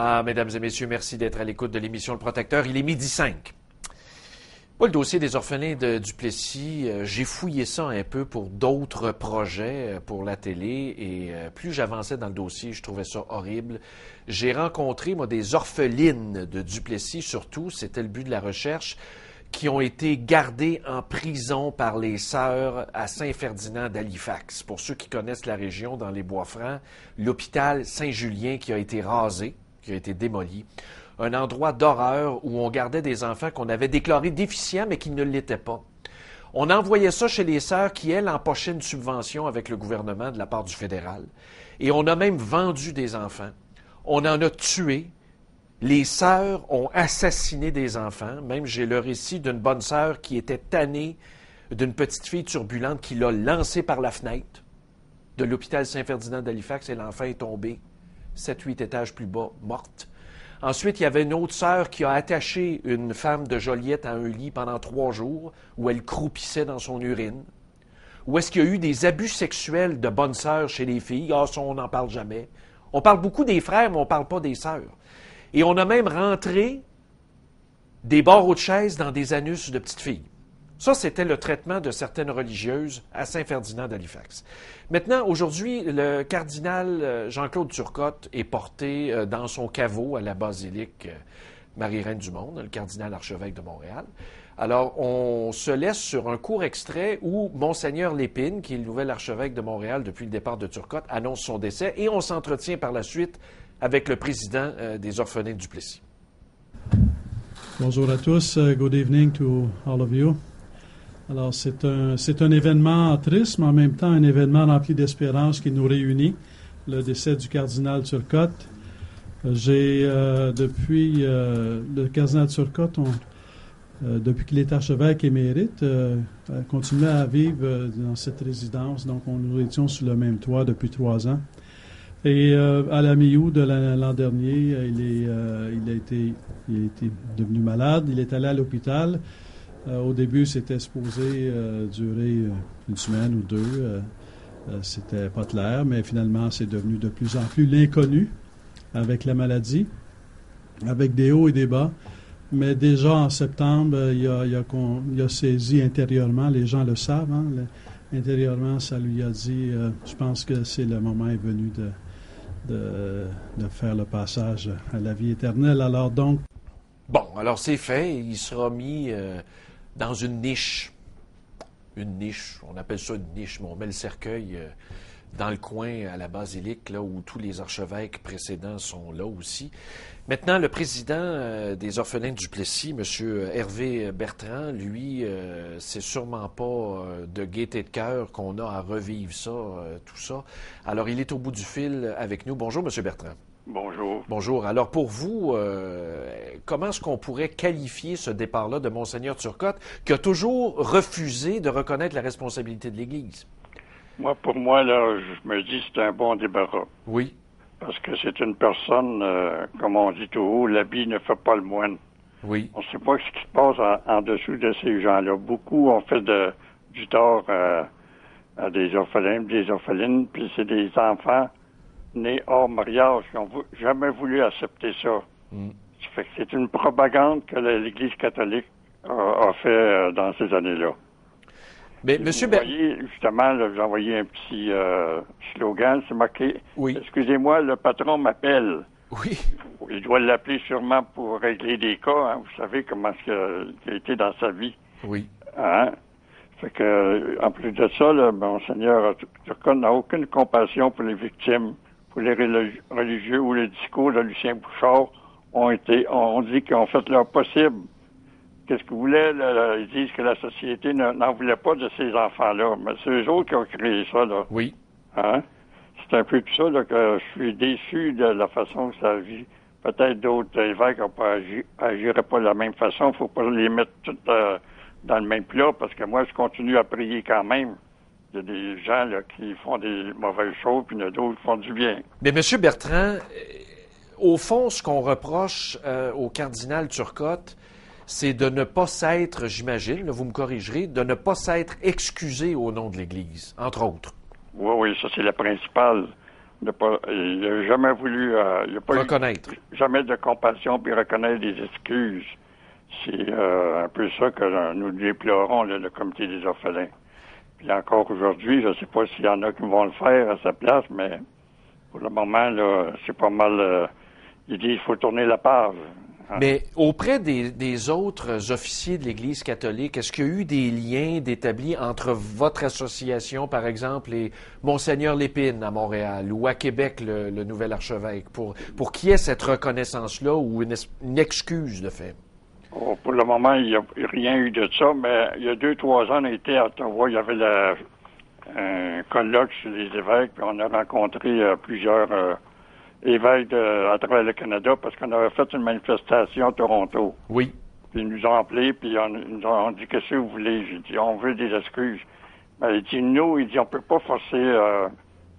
Ah, mesdames et messieurs, merci d'être à l'écoute de l'émission Le Protecteur. Il est midi 5. Moi, le dossier des orphelins de Duplessis, euh, j'ai fouillé ça un peu pour d'autres projets euh, pour la télé et euh, plus j'avançais dans le dossier, je trouvais ça horrible. J'ai rencontré, des orphelines de Duplessis, surtout, c'était le but de la recherche, qui ont été gardées en prison par les sœurs à Saint-Ferdinand d'Halifax. Pour ceux qui connaissent la région, dans les Bois-Francs, l'hôpital Saint-Julien qui a été rasé, qui a été démoli un endroit d'horreur où on gardait des enfants qu'on avait déclarés déficients, mais qui ne l'étaient pas. On envoyait ça chez les sœurs qui, elles, empochaient une subvention avec le gouvernement de la part du fédéral. Et on a même vendu des enfants. On en a tué. Les sœurs ont assassiné des enfants. Même j'ai le récit d'une bonne sœur qui était tannée d'une petite fille turbulente qui l'a lancée par la fenêtre de l'hôpital Saint-Ferdinand d'Halifax et l'enfant est tombé sept, huit étages plus bas, morte. Ensuite, il y avait une autre sœur qui a attaché une femme de Joliette à un lit pendant trois jours où elle croupissait dans son urine. Où est-ce qu'il y a eu des abus sexuels de bonnes sœurs chez les filles? Ah, ça, on n'en parle jamais. On parle beaucoup des frères, mais on ne parle pas des sœurs. Et on a même rentré des barreaux de chaises dans des anus de petites filles. Ça, c'était le traitement de certaines religieuses à Saint-Ferdinand d'Halifax. Maintenant, aujourd'hui, le cardinal euh, Jean-Claude Turcotte est porté euh, dans son caveau à la basilique euh, Marie-Reine du Monde, le cardinal archevêque de Montréal. Alors, on se laisse sur un court extrait où Monseigneur Lépine, qui est le nouvel archevêque de Montréal depuis le départ de Turcotte, annonce son décès et on s'entretient par la suite avec le président des orphelins du Plessis. Bonjour à tous. good evening to all of you. Alors, c'est un, c'est un événement triste, mais en même temps un événement rempli d'espérance qui nous réunit, le décès du cardinal Turcotte. J'ai, euh, depuis euh, le cardinal Turcotte, euh, depuis qu'il est archevêque émérite, continué à vivre dans cette résidence. Donc, on, nous étions sous le même toit depuis trois ans. Et à la mi-août de l'an dernier, il, est, il, a été, il a été devenu malade. Il est allé à l'hôpital. Euh, au début, c'était supposé euh, durer euh, une semaine ou deux. c'était pas clair, mais finalement, c'est devenu de plus en plus l'inconnu avec la maladie, avec des hauts et des bas. Mais déjà en septembre, il a, saisi intérieurement, les gens le savent, hein, intérieurement, ça lui a dit, je pense que c'est le moment est venu de, de, faire le passage à la vie éternelle. Alors donc... Bon, alors c'est fait, il sera mis dans une niche. Une niche, on appelle ça une niche, mais on met le cercueil euh, dans le coin à la basilique, là où tous les archevêques précédents sont là aussi. Maintenant, le président euh, des orphelins du Plessis, M. Hervé Bertrand, lui, euh, c'est sûrement pas de gaieté de cœur qu'on a à revivre ça, tout ça. Alors, il est au bout du fil avec nous. Bonjour, M. Bertrand. Bonjour. Bonjour. Alors pour vous, euh, comment est-ce qu'on pourrait qualifier ce départ-là de Monseigneur Turcotte, qui a toujours refusé de reconnaître la responsabilité de l'Église? Moi, pour moi, là, je me dis que c'est un bon débarras. Oui. Parce que c'est une personne, euh, comme on dit tout haut, l'habit ne fait pas le moine. Oui. On ne sait pas ce qui se passe en, dessous de ces gens-là. Beaucoup ont fait de, du tort euh, à des orphelins, des orphelines, puis c'est des enfants nés hors mariage qui n'ont jamais voulu accepter ça. Mm. Ça fait que c'est une propagande que l'Église catholique a, fait euh, dans ces années-là. Mais, Monsieur Ber... justement, j'ai envoyé un petit euh, slogan, c'est marqué oui. Excusez-moi, le patron m'appelle. Oui. Il doit l'appeler sûrement pour régler des cas. Hein. Vous savez comment il a été dans sa vie. Oui. Hein? Fait que, en plus de ça, le Monseigneur n'a aucune compassion pour les victimes les religieux ou les discours de Lucien Bouchard ont été, ont dit qu'ils ont fait leur possible. Qu'est-ce qu'ils voulaient? ils disent que la société n'en voulait pas de ces enfants-là. Mais c'est eux autres qui ont créé ça, là. Oui. Hein? C'est un peu tout ça, là, que je suis déçu de la façon que ça agit. Peut-être d'autres évêques n'agiraient pas de la même façon. Il faut pas les mettre tous euh, dans le même plat, parce que moi, je continue à prier quand même. Il y a des gens là, qui font des mauvaises choses, puis il y en a d'autres qui font du bien. Mais M. Bertrand, euh, au fond, ce qu'on reproche euh, au cardinal Turcotte, c'est de ne pas s'être, j'imagine, vous me corrigerez, de ne pas s'être excusé au nom de l'Église, entre autres. Oui, oui, ça c'est la principale. pas, il n'a jamais voulu, euh, il n'a pas Reconnaître. eu jamais de compassion puis reconnaître des excuses. C'est euh, un peu ça que nous déplorons, là, le comité des orphelins. Puis encore aujourd'hui, je ne sais pas s'il y en a qui vont le faire à sa place, mais pour le moment, là, c'est pas mal. euh, il dit il faut tourner la page. Hein? Mais auprès des, des autres officiers de l'Église catholique, est-ce qu'il y a eu des liens d'établis entre votre association, par exemple, et Monseigneur Lépine à Montréal ou à Québec, le, nouvel archevêque, pour, pour qu'il y ait cette reconnaissance-là ou une, une excuse de fait? Oh, pour le moment, il n'y a rien eu de ça, mais il y a deux, trois ans, on a été à Ottawa, il y avait un colloque sur les évêques, puis on a rencontré euh, plusieurs euh, évêques de- à travers le Canada parce qu'on avait fait une manifestation à Toronto. Oui. Puis ils nous ont appelés, puis on, ils nous ont dit Qu'est-ce que vous voulez? J'ai dit On veut des excuses. Ben, il dit Nous, il dit On peut pas forcer euh,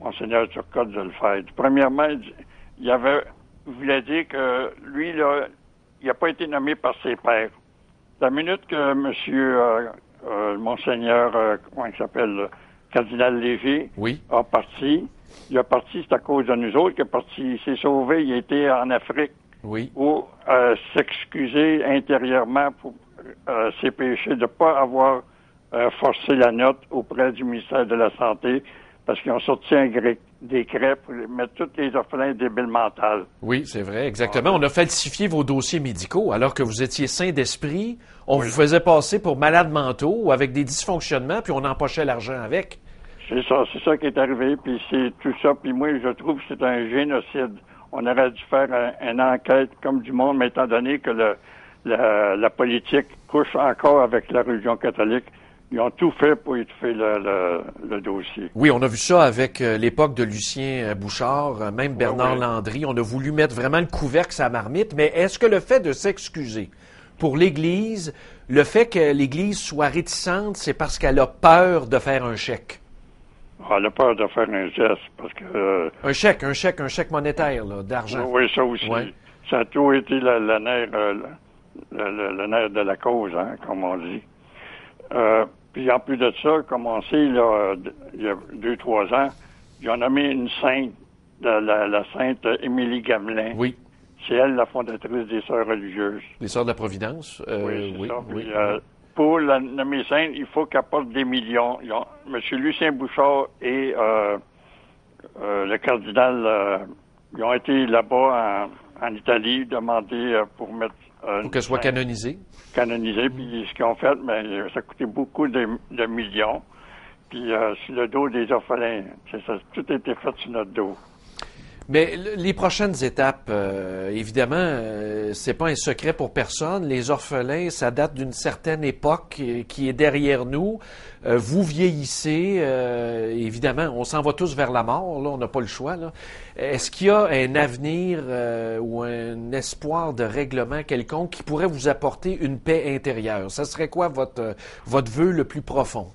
Monseigneur Turcotte de le faire. Premièrement, il, dit, il avait il voulait dire que lui, là, il n'a pas été nommé par ses pairs. La minute que Monsieur euh, euh, Monseigneur, euh, comment il s'appelle, le Cardinal Léger, Oui. a parti, il a parti, c'est à cause de nous autres qu'il est parti. Il s'est sauvé, il était en Afrique Oui. ou euh, s'excuser intérieurement pour euh, ses péchés, de ne pas avoir euh, forcé la note auprès du ministère de la Santé, parce qu'ils ont sorti un gré- décret pour mettre tous les orphelins débiles mentales. Oui, c'est vrai, exactement. On a falsifié vos dossiers médicaux alors que vous étiez sain d'esprit. On vous faisait passer pour malade mentaux ou avec des dysfonctionnements, puis on empochait l'argent avec. C'est ça, c'est ça qui est arrivé, puis c'est tout ça, puis moi, je trouve que c'est un génocide. On aurait dû faire un- une enquête comme du monde, mais étant donné que le, la, la politique couche encore avec la religion catholique, ils ont tout fait pour étouffer le, le, le dossier. Oui, on a vu ça avec euh, l'époque de Lucien euh, Bouchard, euh, même Bernard oui. Landry. On a voulu mettre vraiment le couvercle à marmite, mais est-ce que le fait de s'excuser pour l'Église, le fait que l'Église soit réticente, c'est parce qu'elle a peur de faire un chèque? On a peur de faire un geste, parce que... euh, Un chèque, un chèque, un chèque monétaire, là, d'argent. oui, ça aussi. Ça a toujours été le, le nerf, euh, le, le- le nerf de la cause, hein, comme on dit. Euh, puis en plus de ça, comme on sait, là, il y a deux, trois ans, ils ont nommé une sainte, la, la, la sainte Émilie Gamelin. Oui, C'est elle la fondatrice des Sœurs religieuses. les Sœurs de la Providence. euh, oui, oui, ça. oui. Euh, pour la nommer sainte, il faut qu'elle apporte des millions. Ont- Monsieur Lucien Bouchard et euh, le cardinal, ils ont été là-bas en, en Italie demander pour mettre Pour qu'elle soit sainte canonisée. canonisée. Puis ce qu'ils ont fait, mais euh, ça a coûté beaucoup de, de millions. Puis euh, sur le dos des orphelins, ça, tout a été fait sur notre dos. Mais le- les prochaines étapes, euh, évidemment, euh, c'est pas un secret pour personne. Les orphelins, ça date d'une certaine époque euh, qui est derrière nous. Euh, vous vieillissez, évidemment, on s'en va tous vers la mort. Là, on n'a pas le choix. Est-ce qu'il y a un avenir ou un espoir de règlement quelconque qui pourrait vous apporter une paix intérieure? Ça serait quoi votre votre vœu le plus profond?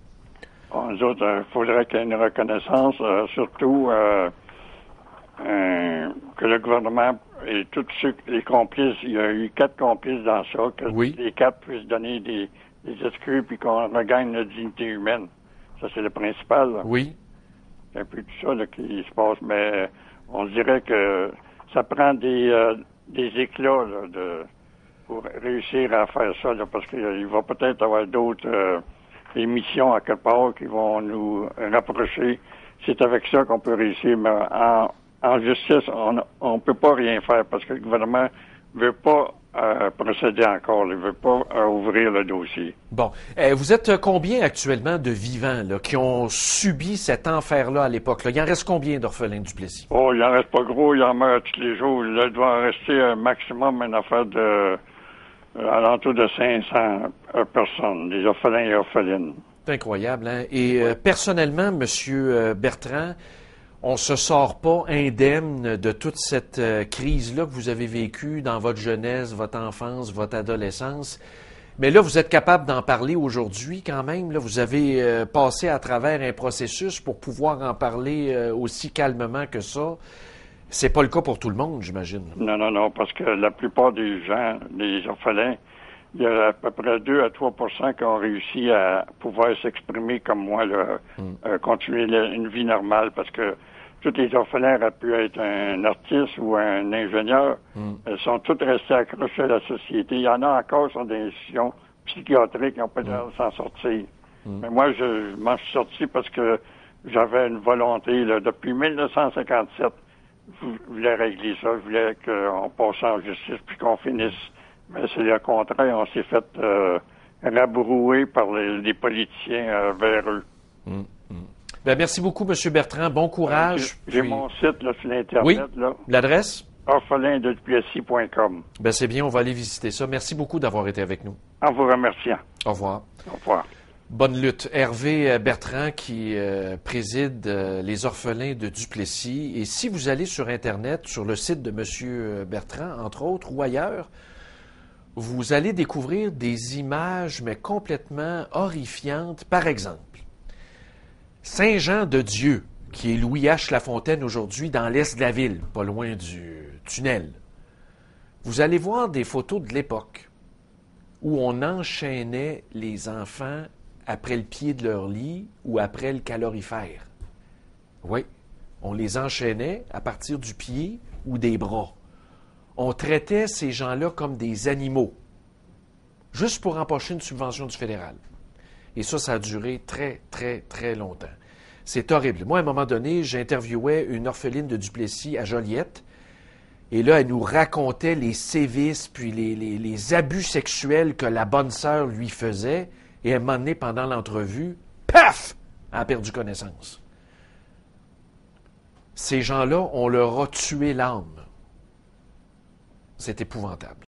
Bon, nous autres, il faudrait qu'il y ait une reconnaissance, surtout euh, que le gouvernement et tous ceux, les complices, il y a eu quatre complices dans ça, que Oui. les quatre puissent donner des, des excuses puis qu'on regagne notre dignité humaine. Ça, c'est le principal. là. Oui. C'est un peu tout ça là, qui se passe, mais euh, on dirait que ça prend des, euh, des éclats là, de, pour réussir à faire ça, là, parce qu'il va peut-être avoir d'autres euh, émissions à quelque part qui vont nous rapprocher. C'est avec ça qu'on peut réussir, mais en, en justice, on ne peut pas rien faire parce que le gouvernement veut pas euh, procéder encore, il veut pas euh, ouvrir le dossier. Bon, Euh, vous êtes combien actuellement de vivants là, qui ont subi cet enfer-là à l'époque? Il en reste combien d'orphelins du Plessis? Oh, il en reste pas gros, il en meurt tous les jours. Il doit en rester un maximum une affaire de euh, alentour de 500 euh, personnes, des orphelins et orphelines. C'est incroyable. Hein? Et euh, personnellement, Monsieur euh, Bertrand, on se sort pas indemne de toute cette euh, crise-là que vous avez vécue dans votre jeunesse, votre enfance, votre adolescence. Mais là, vous êtes capable d'en parler aujourd'hui quand même. Là, vous avez euh, passé à travers un processus pour pouvoir en parler euh, aussi calmement que ça. C'est pas le cas pour tout le monde, j'imagine. Non, non, non, parce que la plupart des gens, les orphelins, il y a à peu près 2 à 3% qui ont réussi à pouvoir s'exprimer comme moi, là, euh, continuer la- une vie normale, parce que tous les orphelins auraient pu être un artiste ou un ingénieur. Mm. Ils sont tous restés accrochés à la société. Il y en a encore sont des institutions psychiatriques qui n'ont pas s'en sortir. Mais moi, je, je m'en suis sorti parce que j'avais une volonté. Là, depuis 1957, je voulais régler ça. Je voulais qu'on passe en justice puis qu'on finisse. Mais c'est le contraire. On s'est fait euh, rabrouer par les, les politiciens euh, vers eux. Ben, merci beaucoup, M. Bertrand. Bon courage. J'ai j'ai Puis- mon site là, sur l'Internet, Oui. L'adresse? orphelindeduplessis.com. Ben, c'est bien, on va aller visiter ça. Merci beaucoup d'avoir été avec nous. En vous remerciant. Au revoir. Au revoir. Bonne lutte. Hervé euh, Bertrand qui euh, préside euh, les orphelins de Duplessis. Et si vous allez sur Internet, sur le site de M. Bertrand, entre autres, ou ailleurs, vous allez découvrir des images, mais complètement horrifiantes. Par exemple, Saint-Jean de Dieu, qui est Louis H. Lafontaine aujourd'hui dans l'est de la ville, pas loin du tunnel. Vous allez voir des photos de l'époque où on enchaînait les enfants après le pied de leur lit ou après le calorifère. Oui, on les enchaînait à partir du pied ou des bras. On traitait ces gens-là comme des animaux, juste pour empocher une subvention du fédéral. Et ça, ça a duré très, très, très longtemps. C'est horrible. Moi, à un moment donné, j'interviewais une orpheline de Duplessis à Joliette. Et là, elle nous racontait les sévices, puis les, abus sexuels que la bonne sœur lui faisait. Et à un moment donné, pendant l'entrevue, paf! Elle a perdu connaissance. Ces gens-là, on leur a tué l'âme. C'est épouvantable.